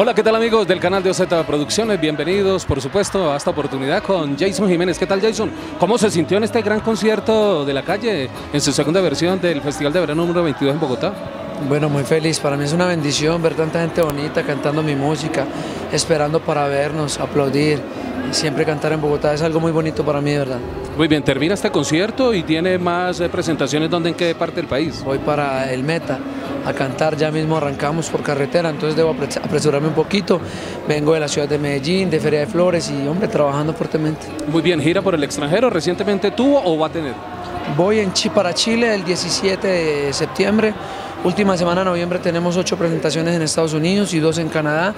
Hola, ¿qué tal amigos del canal de OZ Producciones? Bienvenidos, por supuesto, a esta oportunidad con Jason Jiménez. ¿Qué tal, Jason? ¿Cómo se sintió en este gran concierto de la calle, en su segunda versión del Festival de Verano número 22 en Bogotá? Bueno, muy feliz. Para mí es una bendición ver tanta gente bonita cantando mi música, esperando para vernos, aplaudir. Siempre cantar en Bogotá es algo muy bonito para mí, de verdad. Muy bien, termina este concierto y tiene más eh, presentaciones. ¿Dónde, en qué parte del país? Voy para el Meta a cantar, ya mismo arrancamos por carretera, entonces debo apresurarme un poquito. Vengo de la ciudad de Medellín, de Feria de Flores y, hombre, trabajando fuertemente. Muy bien, gira por el extranjero. ¿Recientemente tuvo o va a tener? Voy en para Chile el 17 de septiembre. Última semana de noviembre tenemos ocho presentaciones en Estados Unidos y dos en Canadá.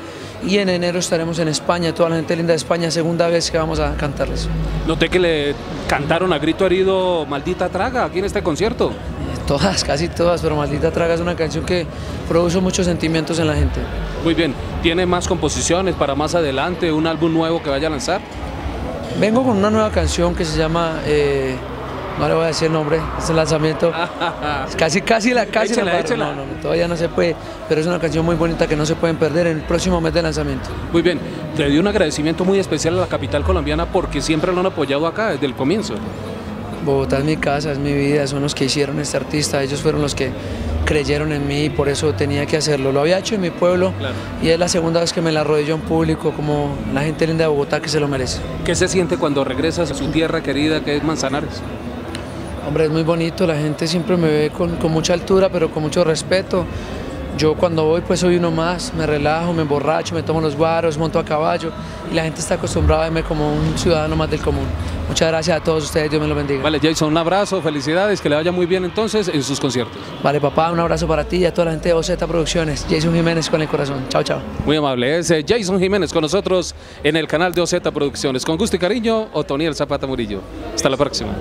Y en enero estaremos en España, toda la gente linda de España, segunda vez que vamos a cantarles. Noté que le cantaron a grito herido Maldita Traga aquí en este concierto. Todas, casi todas, pero Maldita Traga es una canción que produce muchos sentimientos en la gente. Muy bien, ¿tiene más composiciones para más adelante, un álbum nuevo que vaya a lanzar? Vengo con una nueva canción que se llama... Eh, no le voy a decir el nombre, es el lanzamiento. casi, casi la, casi la no, no, todavía no se puede, pero es una canción muy bonita que no se pueden perder en el próximo mes de lanzamiento. Muy bien, te dio un agradecimiento muy especial a la capital colombiana porque siempre lo han apoyado acá desde el comienzo. Bogotá es mi casa, es mi vida, son los que hicieron este artista, ellos fueron los que creyeron en mí y por eso tenía que hacerlo. Lo había hecho en mi pueblo y es la segunda vez que me la arrodillo en público como la gente linda de Bogotá que se lo merece. ¿Qué se siente cuando regresas a su tierra querida que es Manzanares? Hombre, es muy bonito, la gente siempre me ve con, mucha altura, pero con mucho respeto. Yo cuando voy pues soy uno más, me relajo, me emborracho, me tomo los guaros, monto a caballo y la gente está acostumbrada a verme como un ciudadano más del común. Muchas gracias a todos ustedes, Dios me lo bendiga. Vale, Jason, un abrazo, felicidades, que le vaya muy bien entonces en sus conciertos. Vale, papá, un abrazo para ti y a toda la gente de OZ Producciones. Jason Jiménez con el corazón. Chao, chao. Muy amable, es eh, Jason Jiménez con nosotros en el canal de OZ Producciones. Con gusto y cariño, Otoniel Zapata Murillo. Hasta la próxima.